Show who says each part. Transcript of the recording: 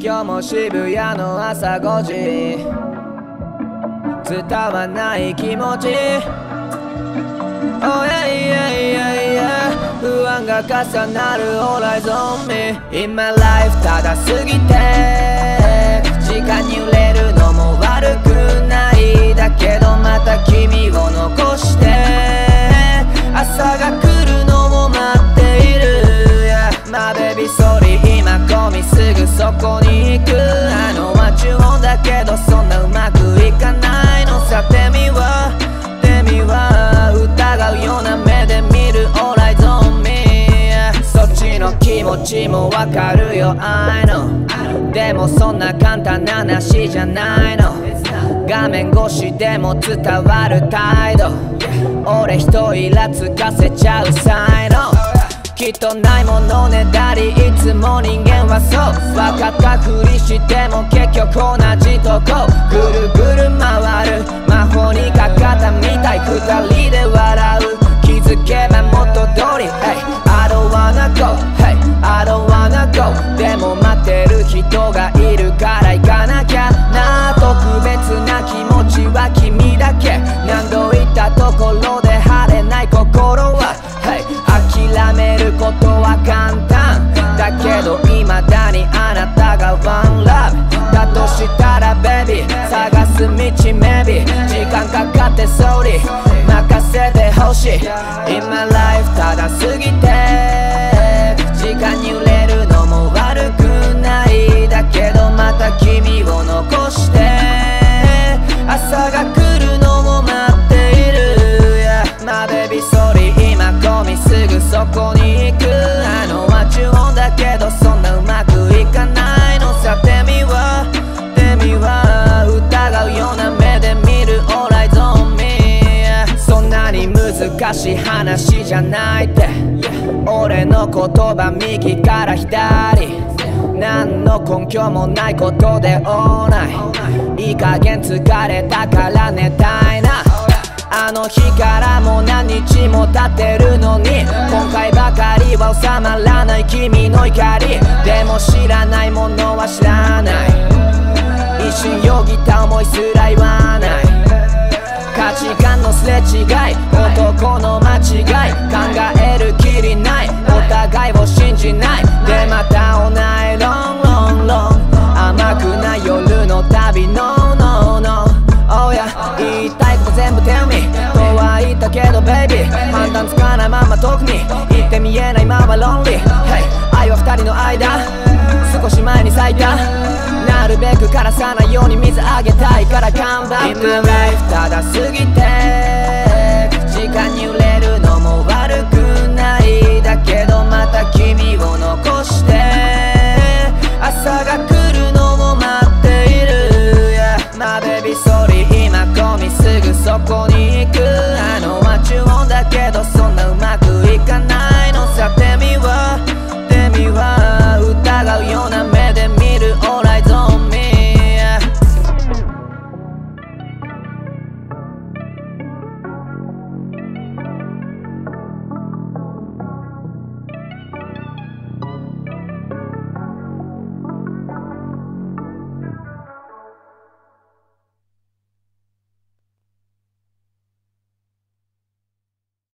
Speaker 1: 今日も渋谷の朝5時。伝わない気持ち。Oh yeah yeah yeah yeah 不安が重なる All eyes on me In my life ただ過ぎて。時間に揺れるのも悪くない。だけどまた君こに行くあの街音だけどそんなうまくいかないのさてみはてみは疑うような目で見る All eyes on me そっちの気持ちもわかるよ I know でもそんな簡単な話じゃないの。画面越しでも伝わる態度。俺一人らつかせちゃう才能。きっとないものねだりいつも人間そう分かったふりしても結局同じとこ。ぐるぐる回る魔法にかかったみたい二人で笑う。気づけば元通り。Hey I don't wanna go. Hey I don't wanna go. でも待ってる人がいるから行かなきゃな。特別な気持ちは君だけ。何度言ったところ Maybe 時間かかって総理任せてほしい。今ライフただ過ぎて。話じゃないって。俺の言葉右から左。何の根拠もないことでオーナイいい加減疲れたから寝たいなあの日からもう何日も経ってるのに今回ばかりは収まらない君の怒り。でも知らないものは知らない。一瞬よぎった思いすら言わない違い男の間違い考えるきりないお互いを信じない。でまたオナイロンロンロン甘くない夜の旅。No no no. Oh yeah. 言いたいこと全部 tell me とは言ったけど baby 判断つかないまま遠くに。行って見えないまま lonely Hey 愛は二人の間。少し前に咲いた。なるべく枯らさないように水あげたいから頑張って。In my life ただ過ぎてがに揺れるの